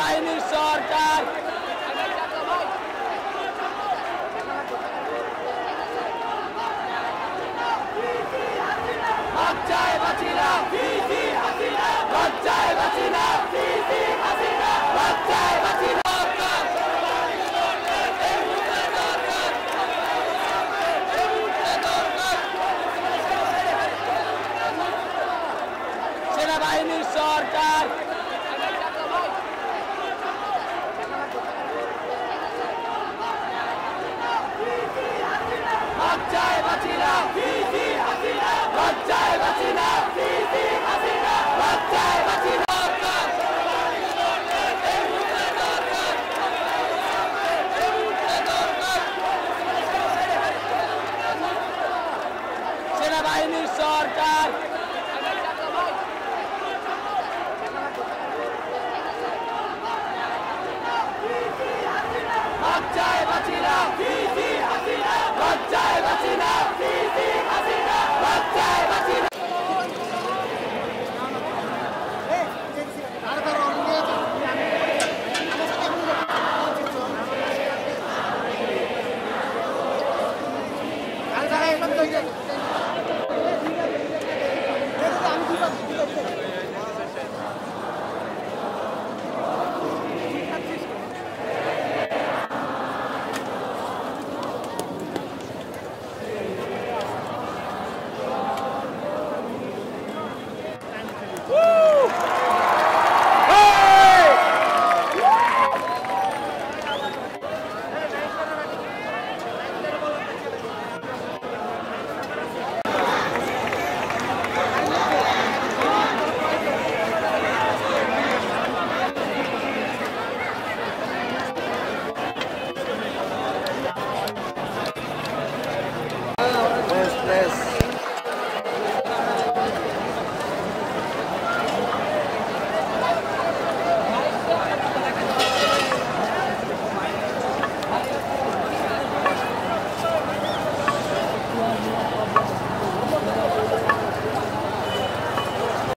বাহিনীর সরকার। বাচ্চায় বাঁচিনা বাচ্চায় সেনাবাহিনীর সরকার। Thank you.